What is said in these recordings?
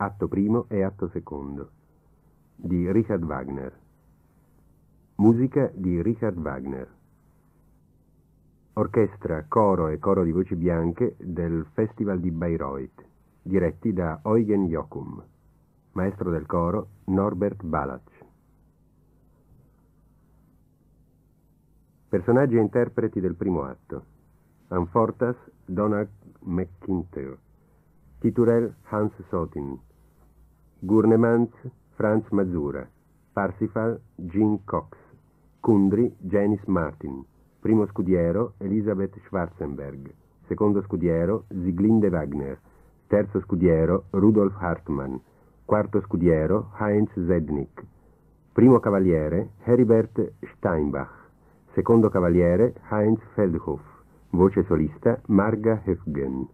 atto primo e atto secondo, di Richard Wagner. Musica di Richard Wagner. Orchestra, coro e coro di voci bianche del Festival di Bayreuth, diretti da Eugen Jochum. Maestro del coro Norbert Balach. Personaggi e interpreti del primo atto. Anfortas Donald McIntyre. Titurel Hans Sotin. Gurnemans Franz Mazura. Parsifal Jean Cox. Kundri Janice Martin. Primo scudiero Elisabeth Schwarzenberg. Secondo scudiero Siglinde Wagner. Terzo scudiero Rudolf Hartmann. Quarto scudiero Heinz Zednik. Primo cavaliere Heribert Steinbach. Secondo cavaliere Heinz Feldhoff. Voce solista Marga Hefgen.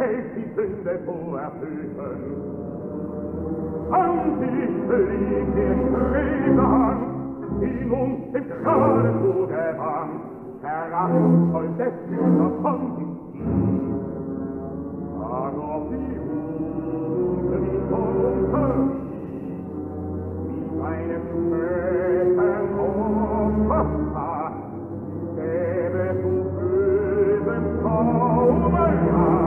hält die Sünde vor Erfüßen. Ansicht liegt der Strebe an, die nun dem Schaden zu gewann, Verraten soll des Güter von Diensten. Sag auf die Hunde, wie von uns meine einem und Wasser, gäbe zu bösen Traum ein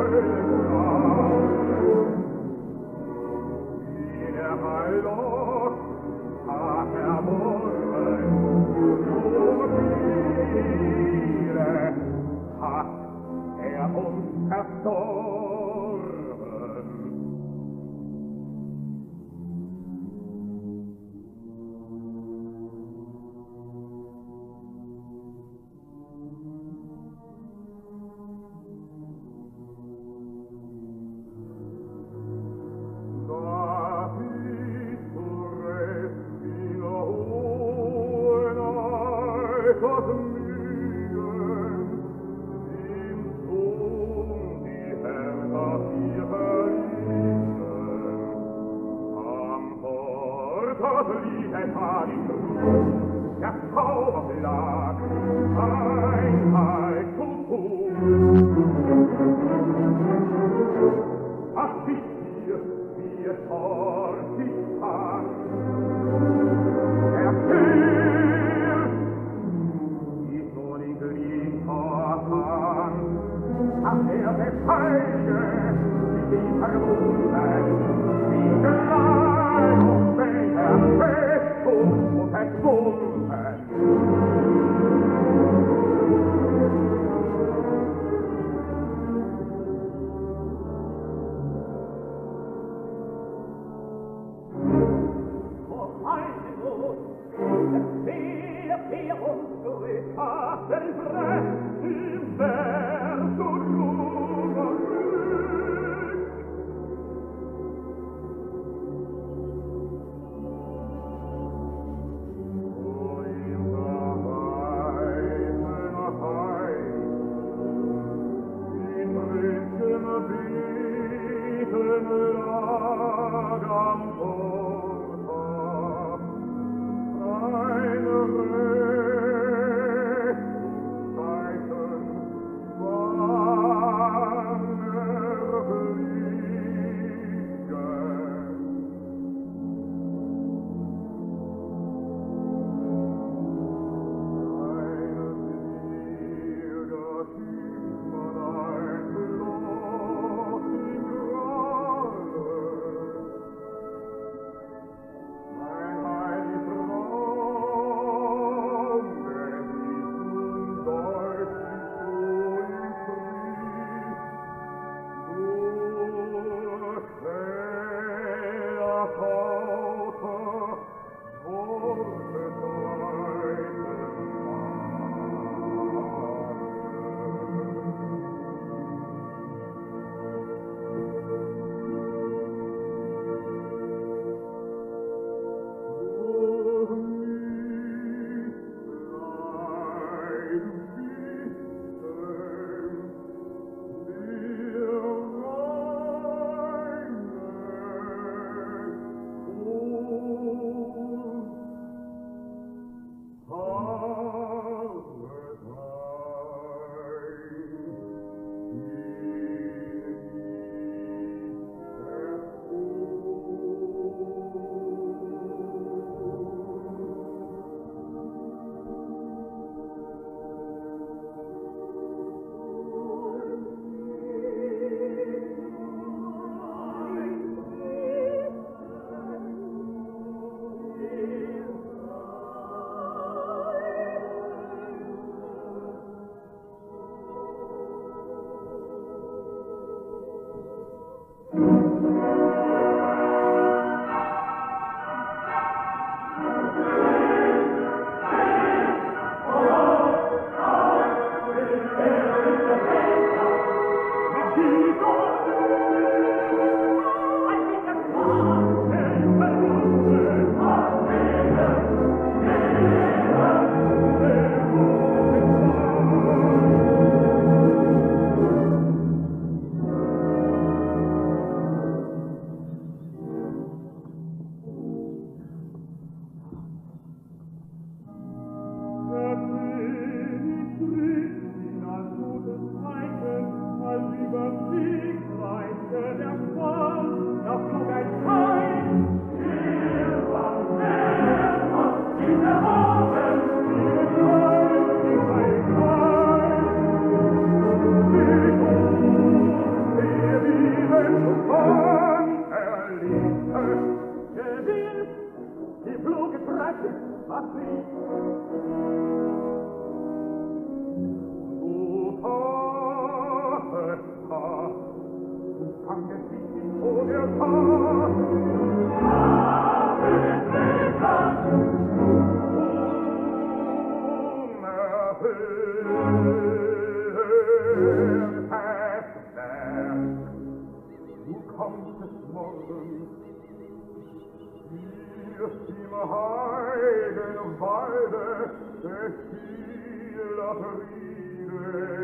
Amém. aprire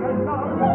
cantar.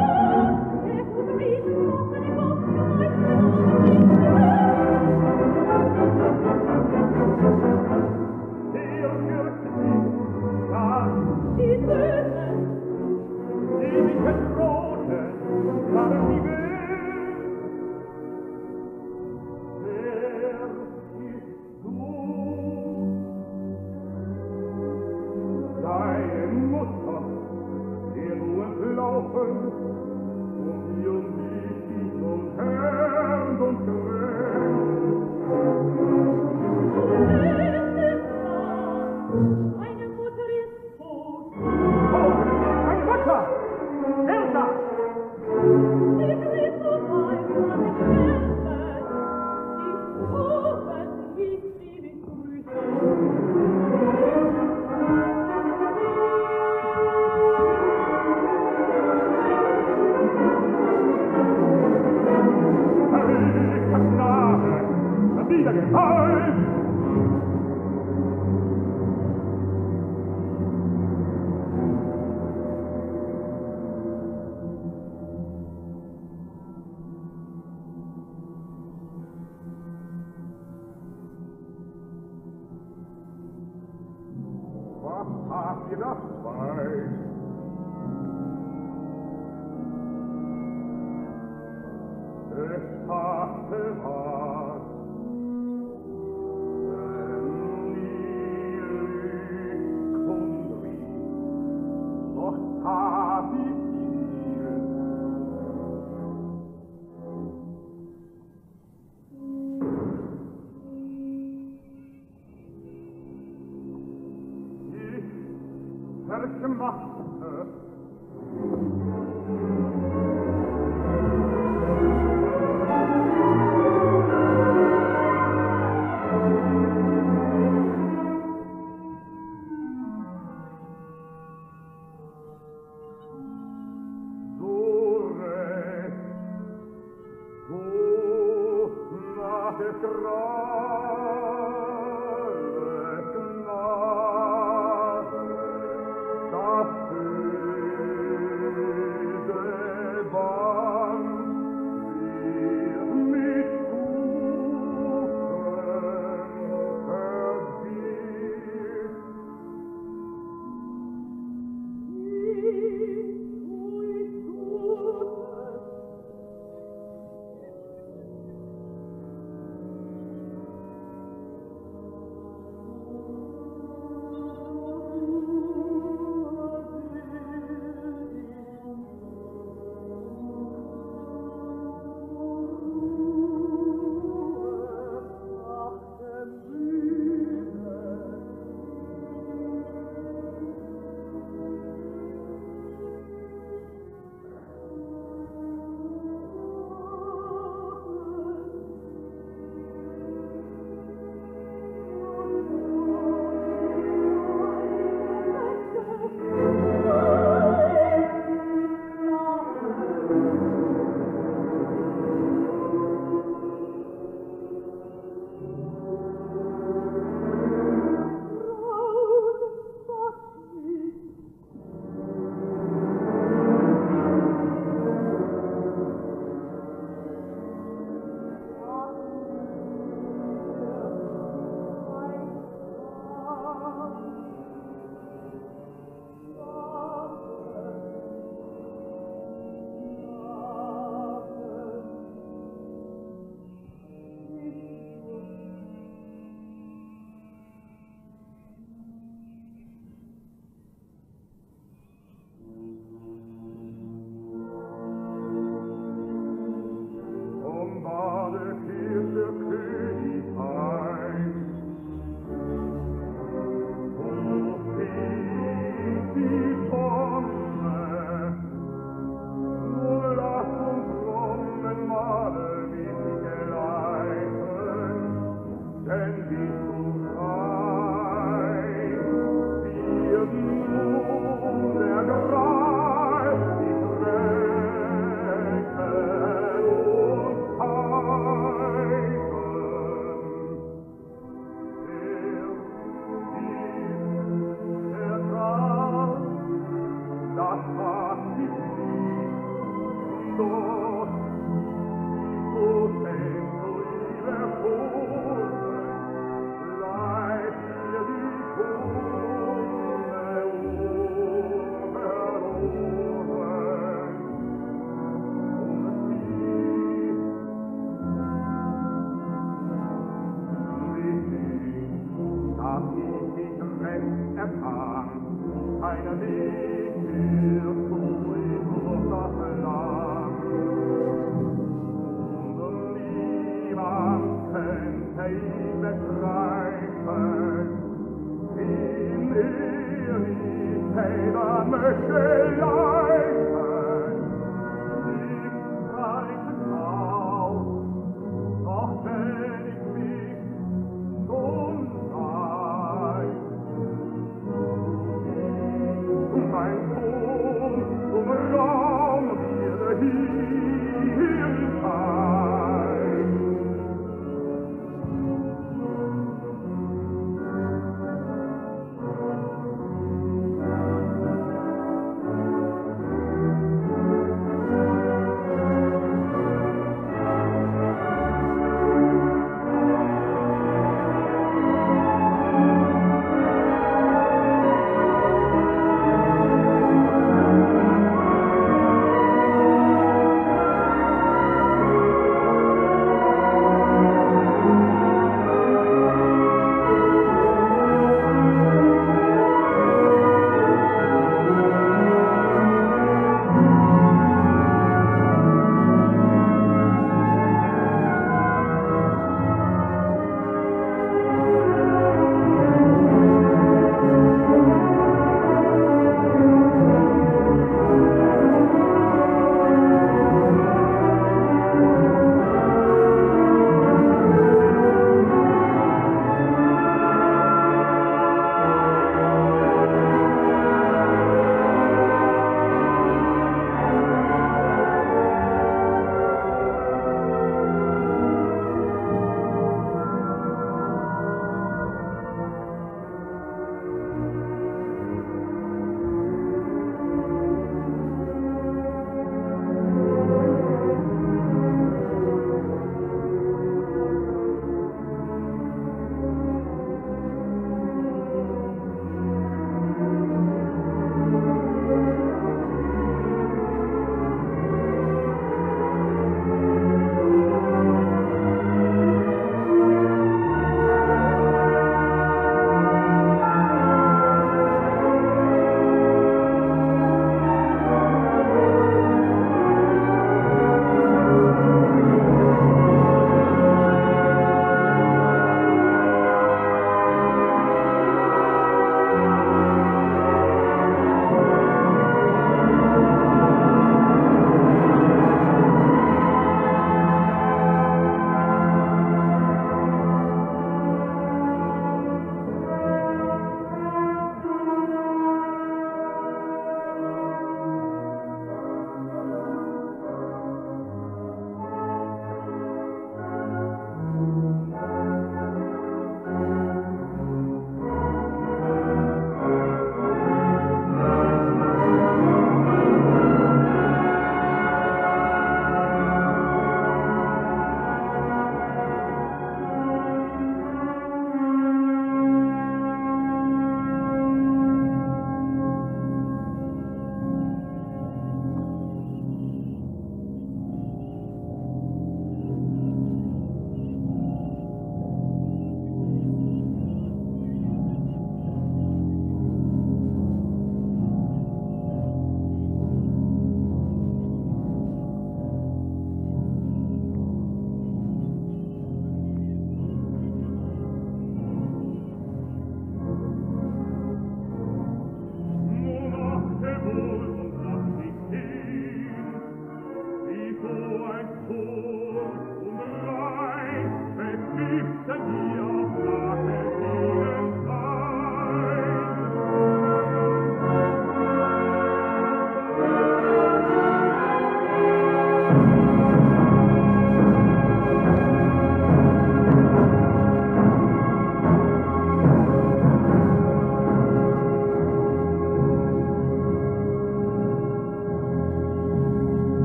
这么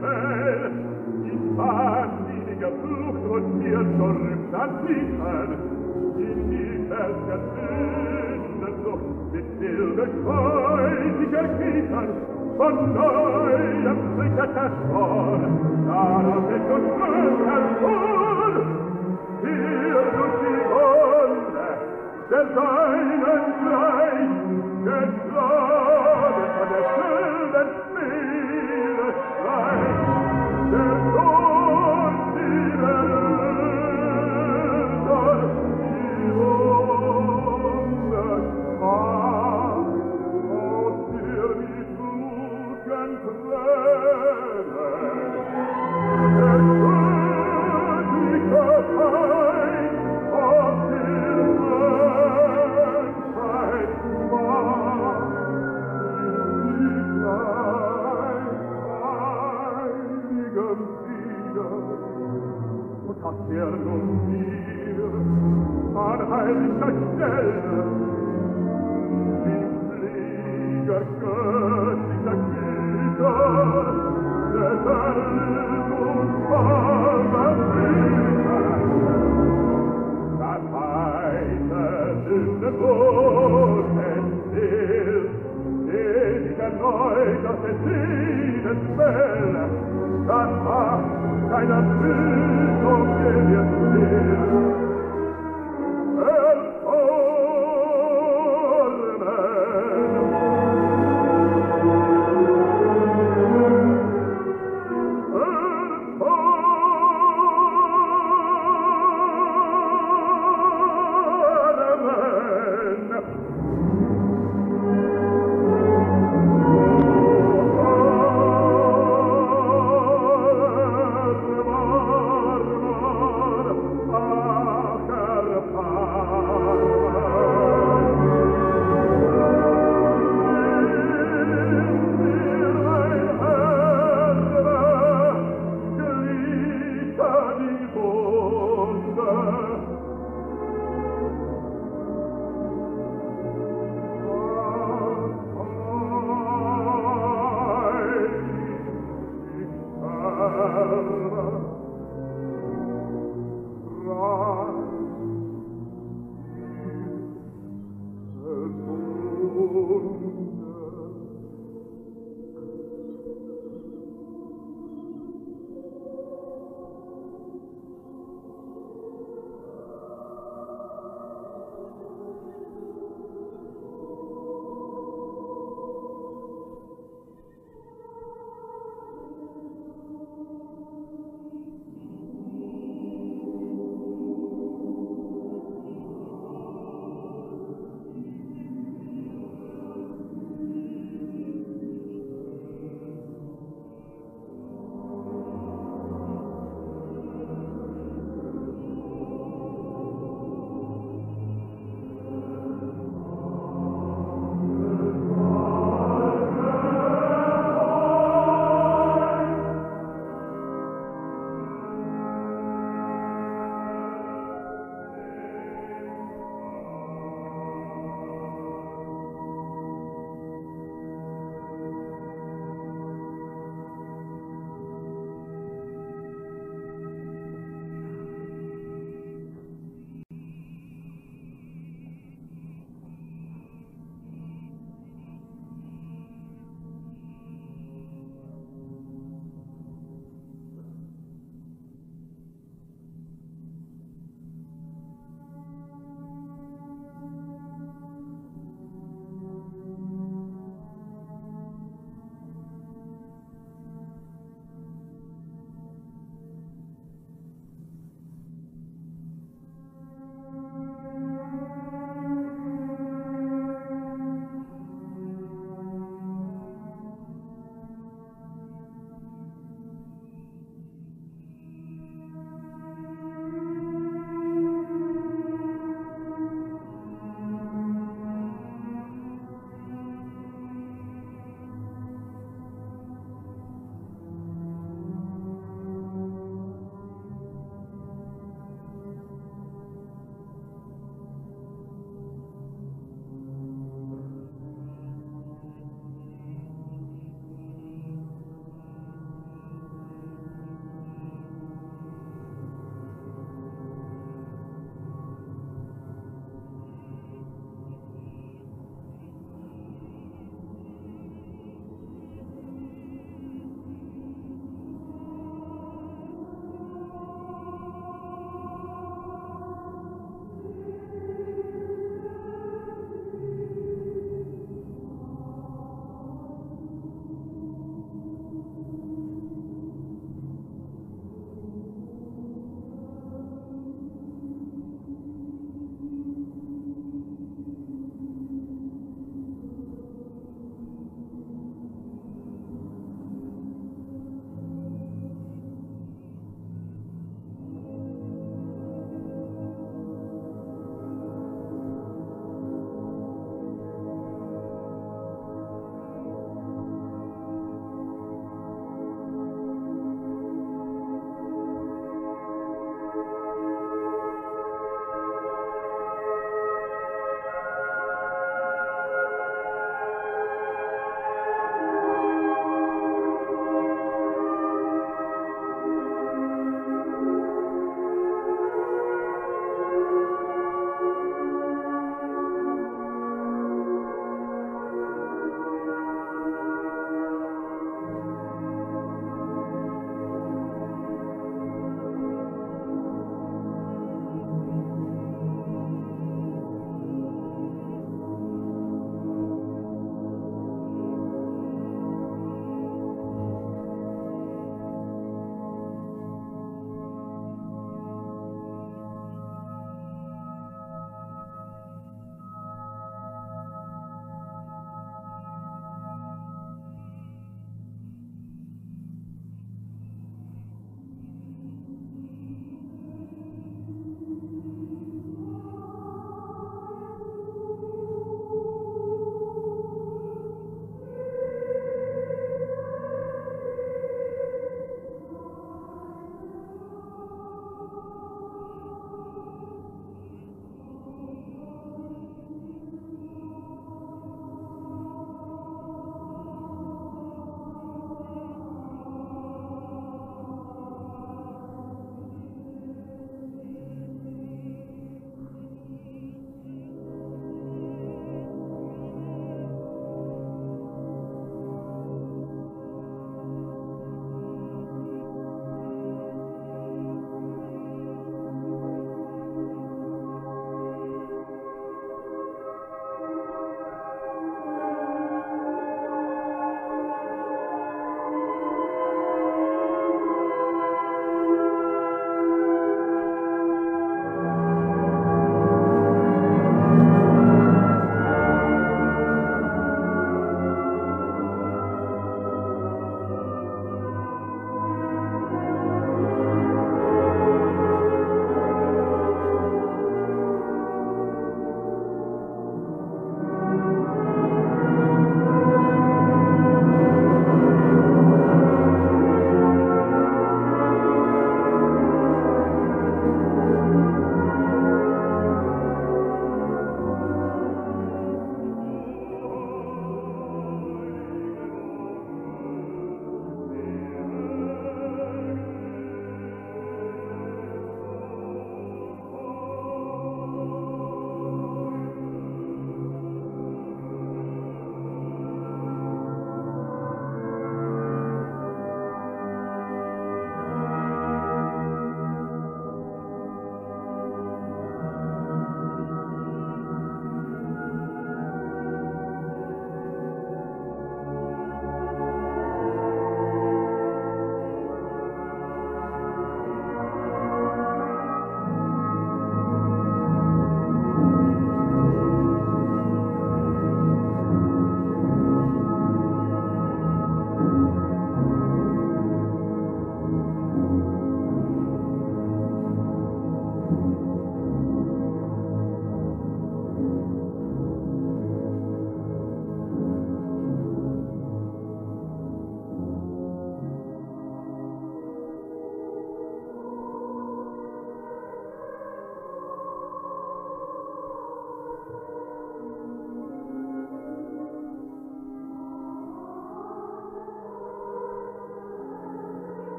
Gefäll, in wahnsinniger Flucht und mir zurück an Tiefel, in die Welt der Sündensucht, mit wilde kreuziger Kiefern, von neuem zittert das Schor, darauf ist uns Glück empfohlen, hier durch die Wunde, der seinen gleich, geschlagen von der Schöne, del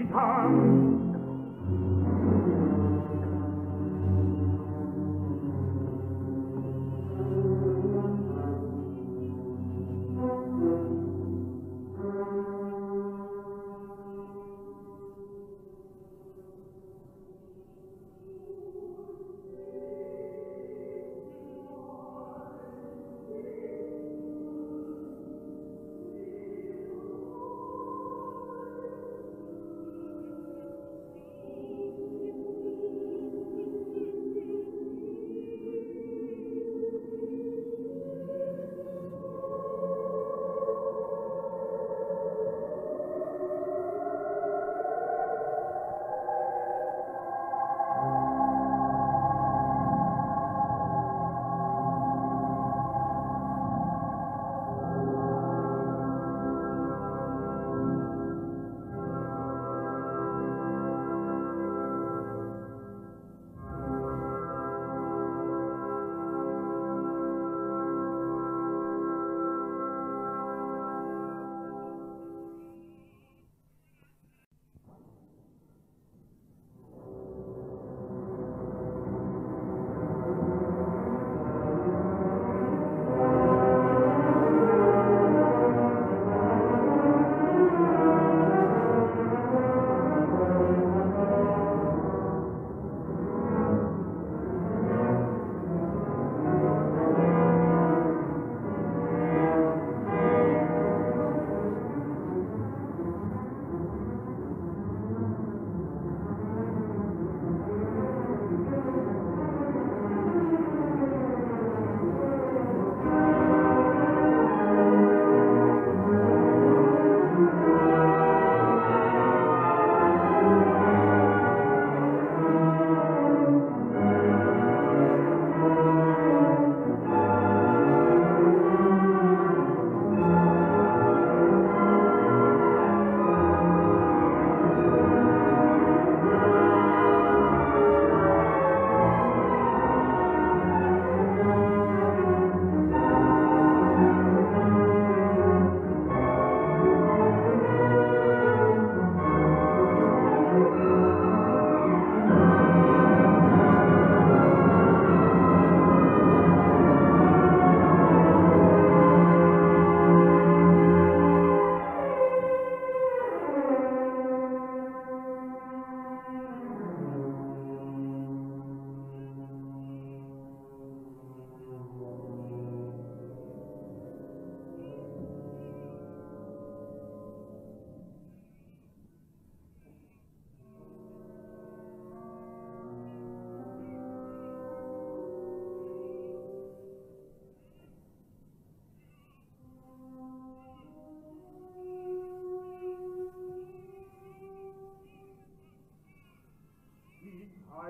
die Tag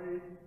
light.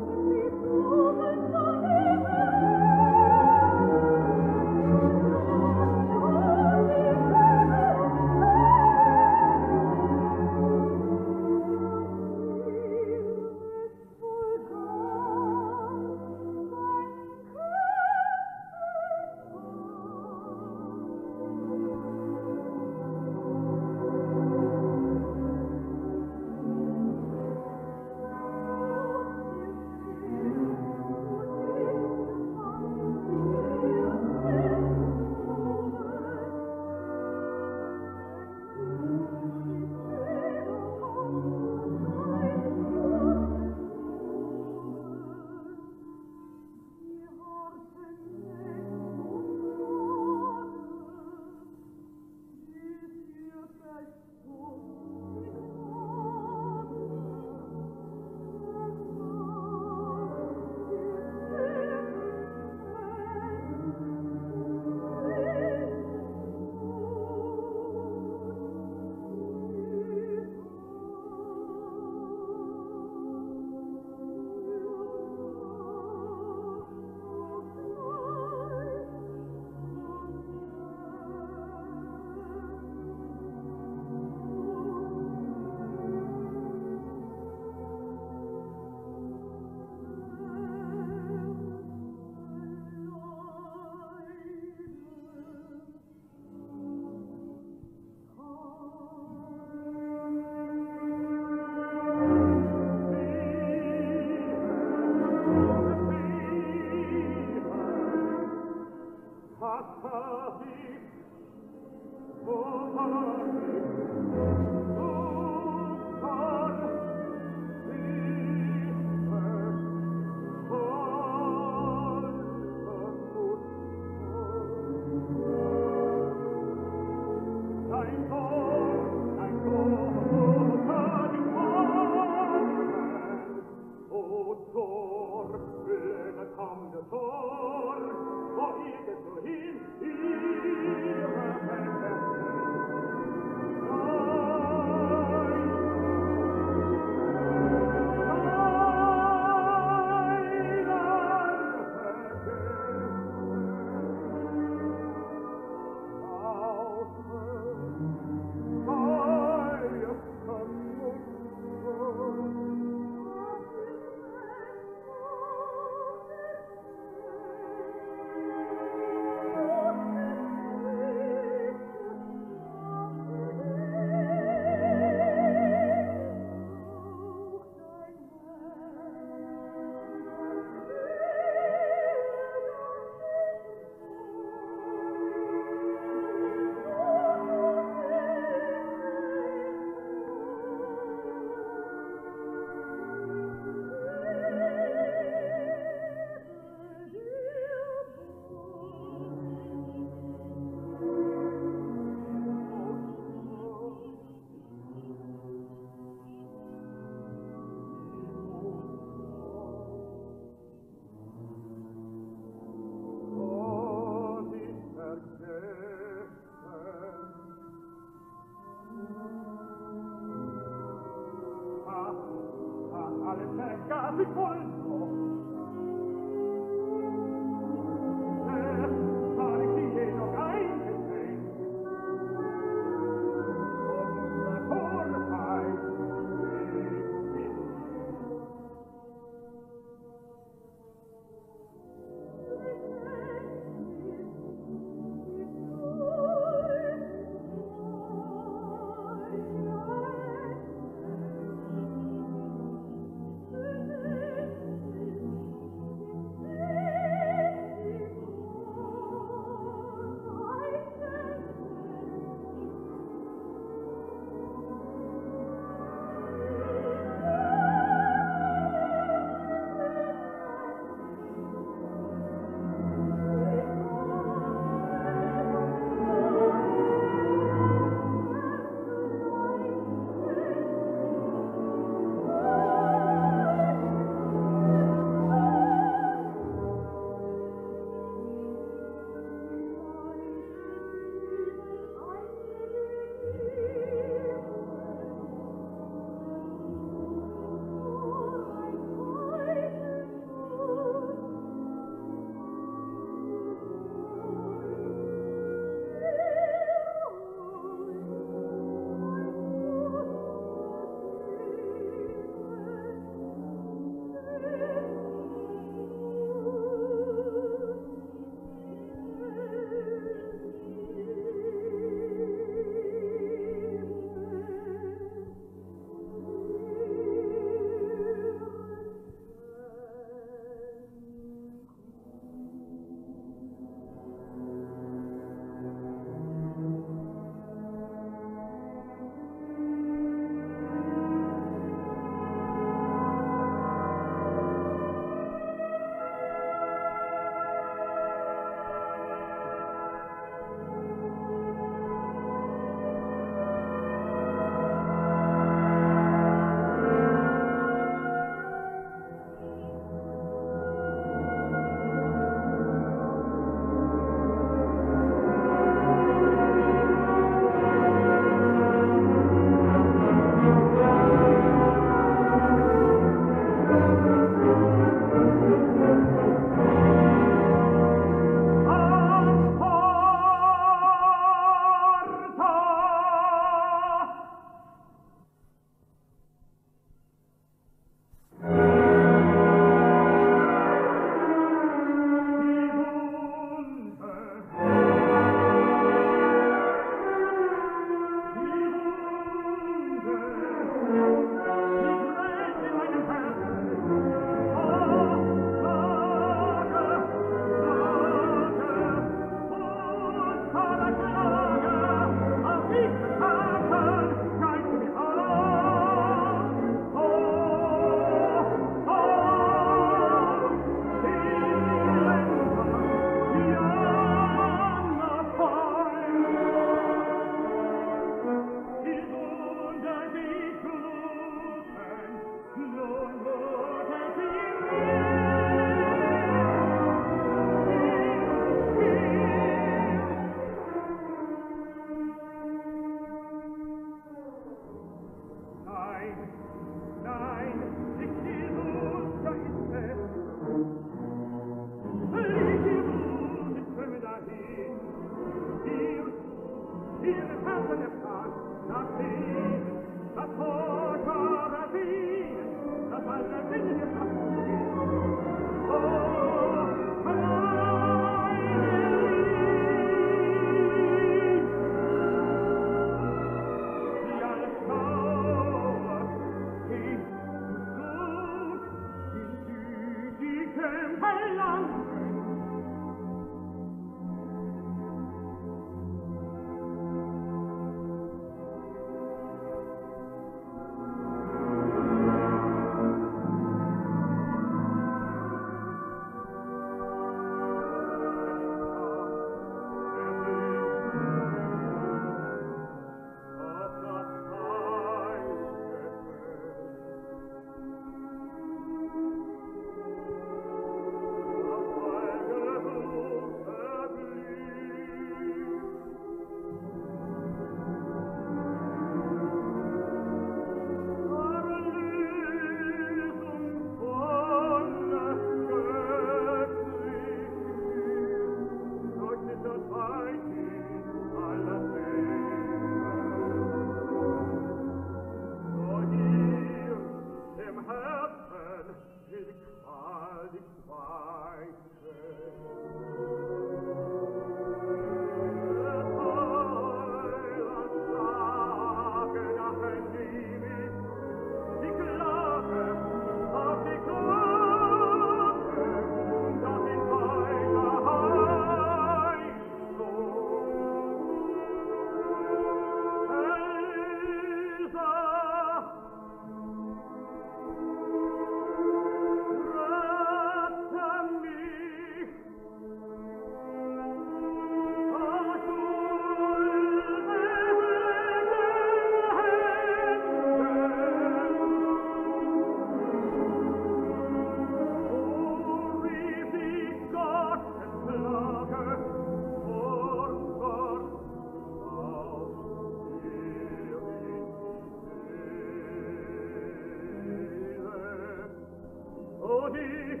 the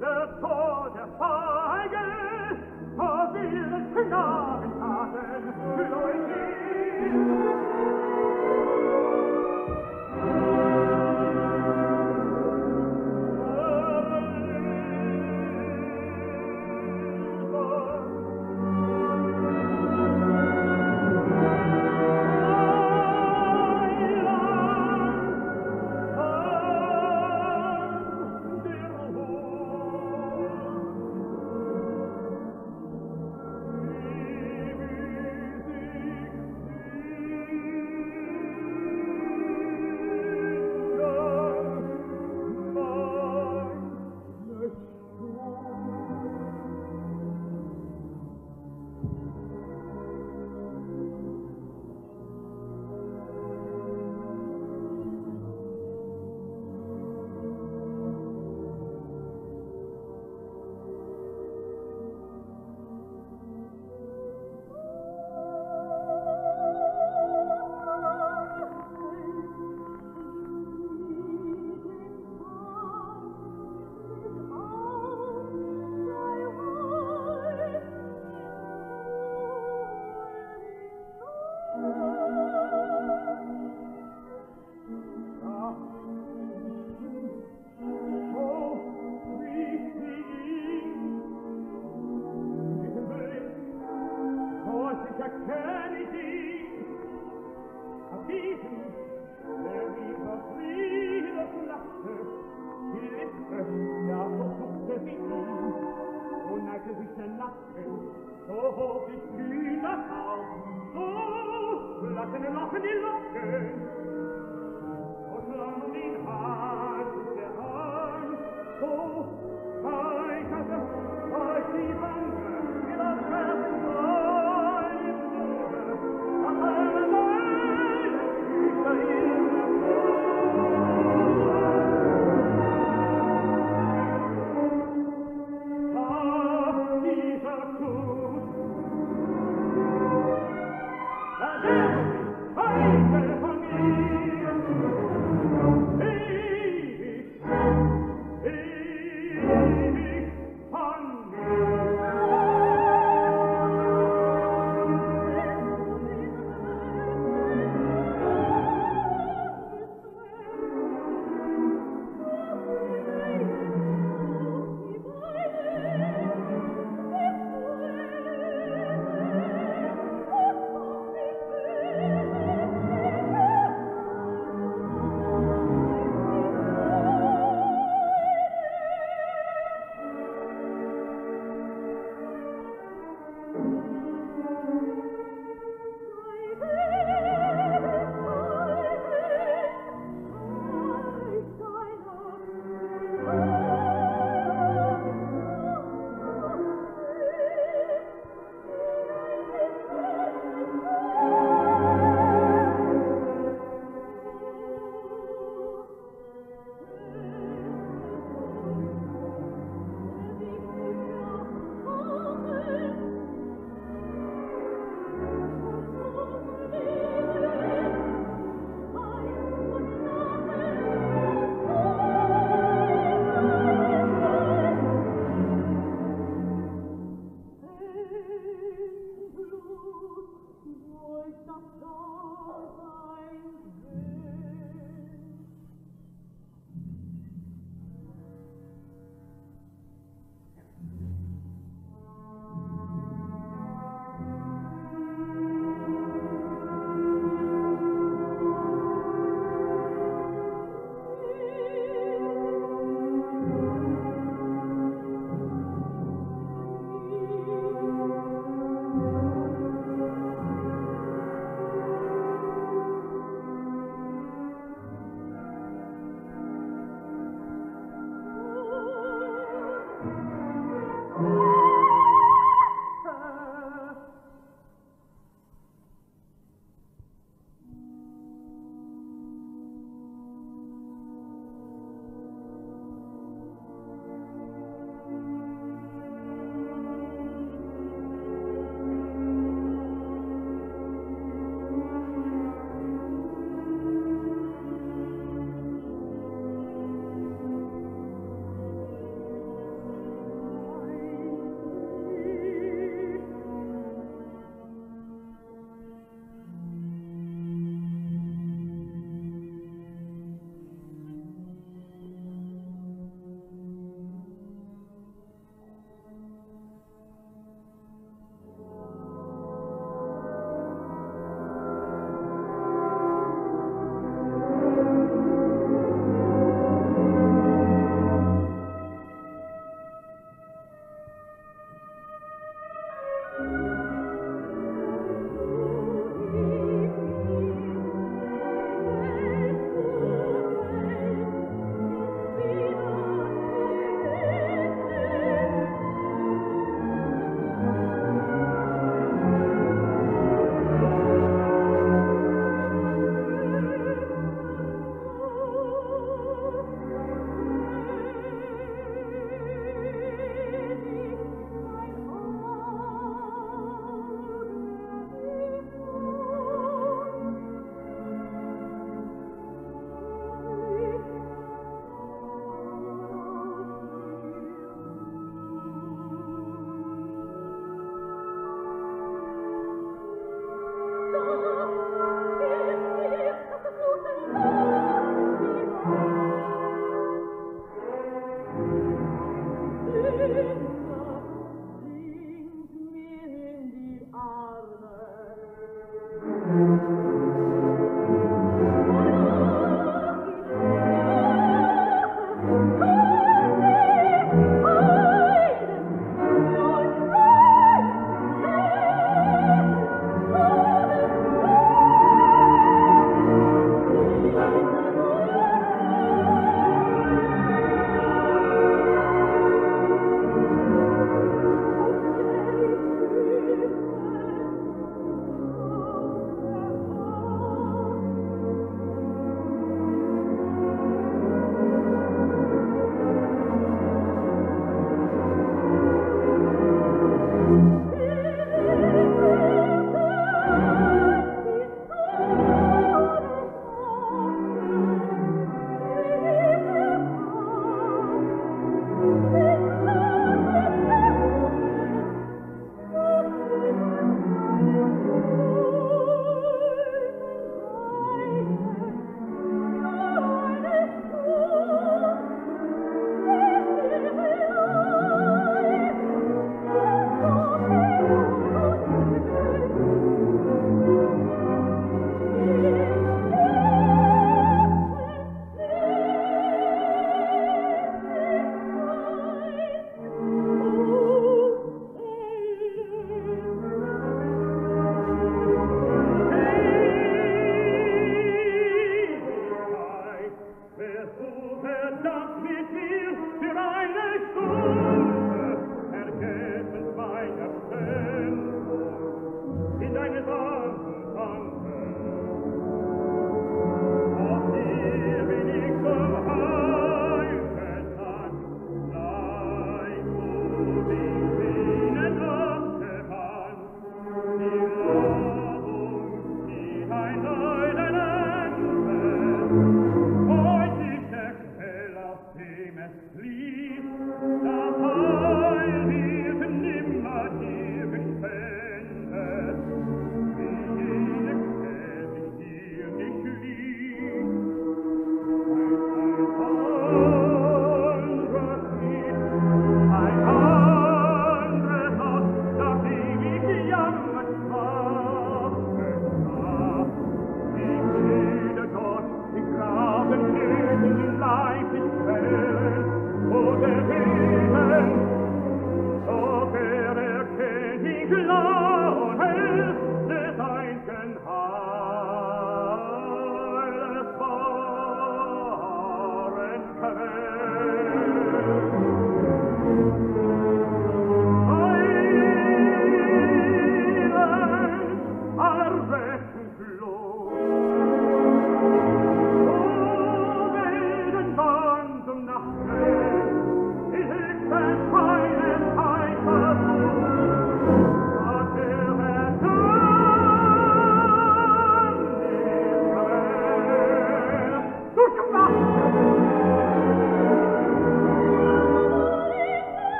der of feige,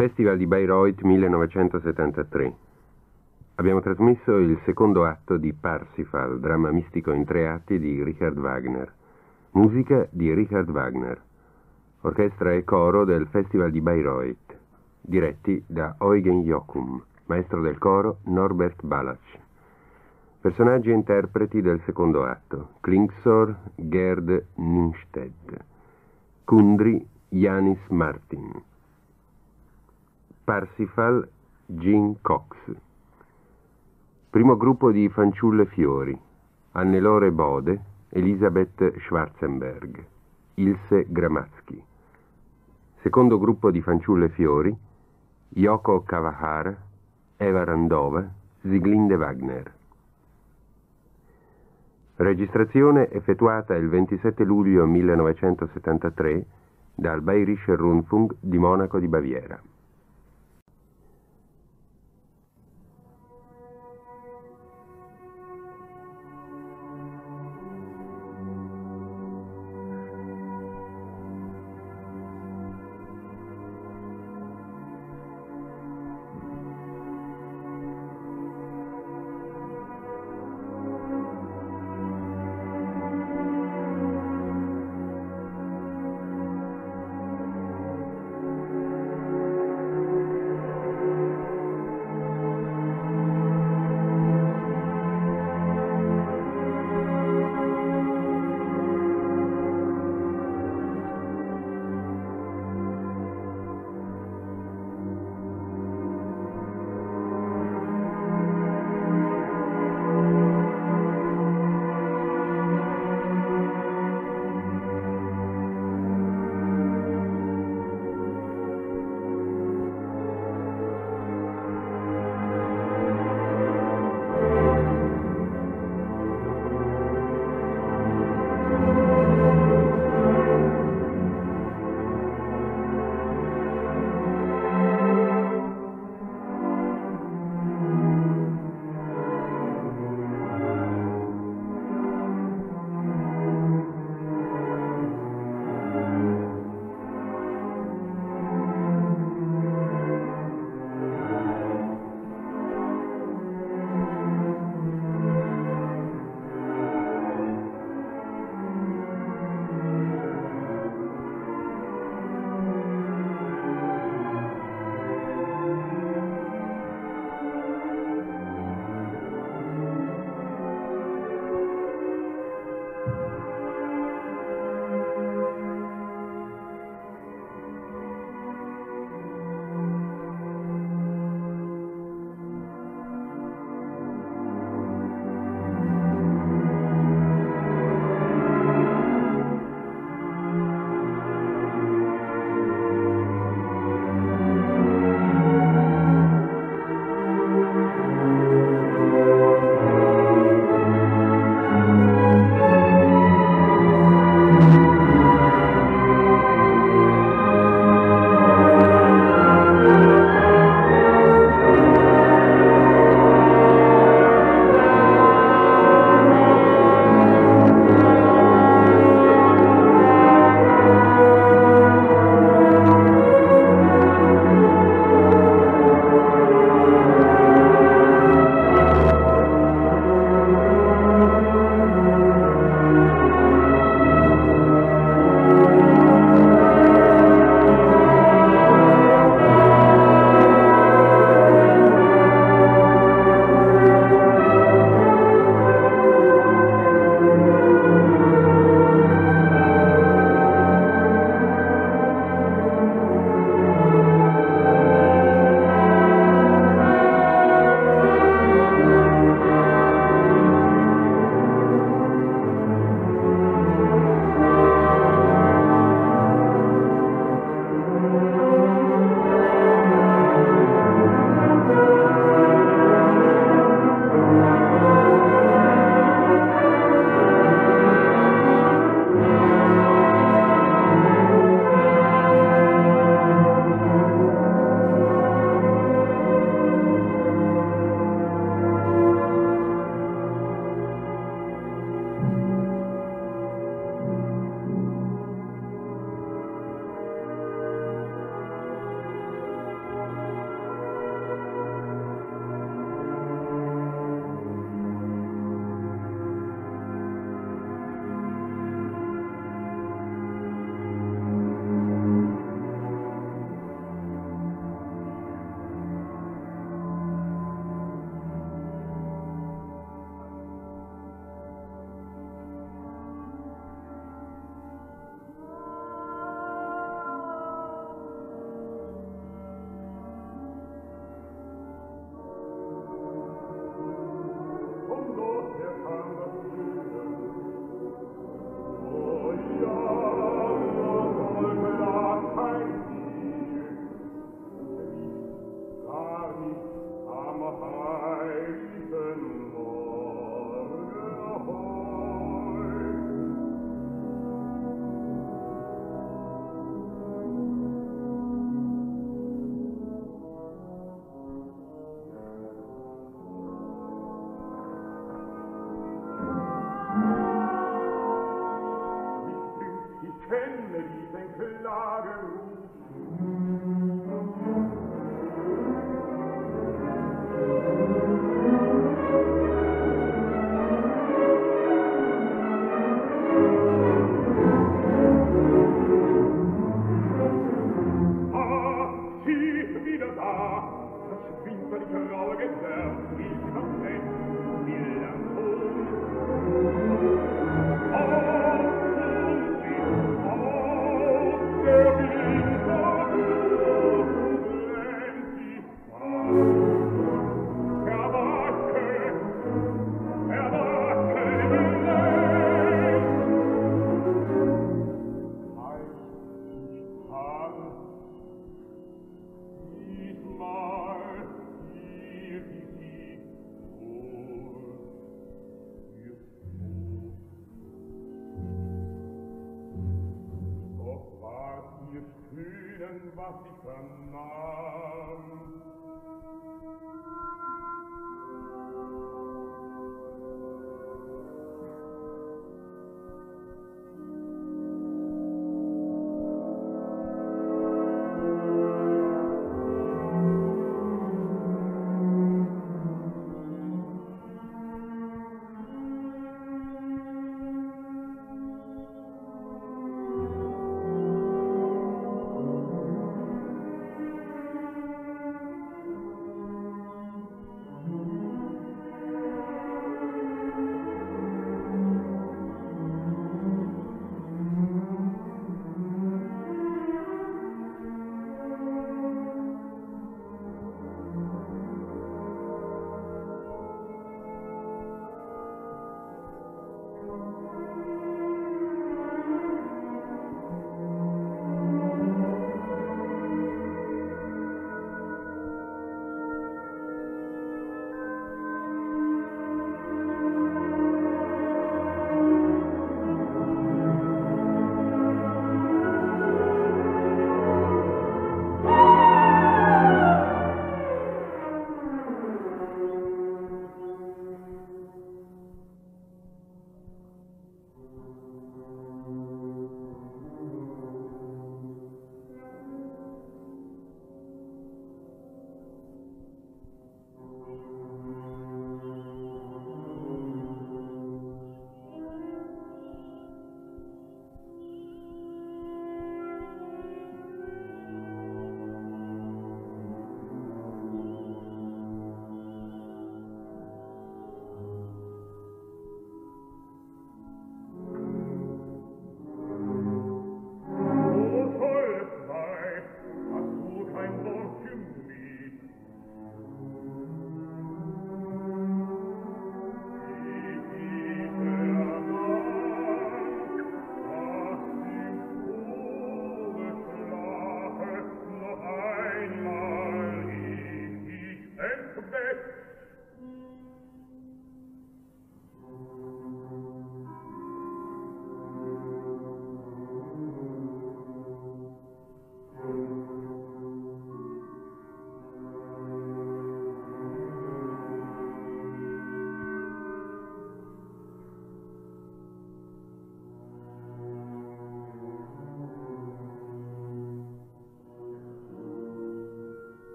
Festival di Bayreuth 1973. Abbiamo trasmesso il secondo atto di Parsifal, dramma mistico in tre atti di Richard Wagner. Musica di Richard Wagner. Orchestra e coro del Festival di Bayreuth, diretti da Eugen Jochum, maestro del coro Norbert Balach. Personaggi e interpreti del secondo atto. Klingsor Gerd Nünstedt. Kundri Janis Martin. Parsifal Jean Cox. Primo gruppo di fanciulle fiori. Annelore Bode, Elisabeth Schwarzenberg, Ilse Gramatzky. Secondo gruppo di fanciulle fiori. Yoko Kawahara, Eva Randova, Siglinde Wagner. Registrazione effettuata il 27 luglio 1973 dal Bayerischer Rundfunk di Monaco di Baviera.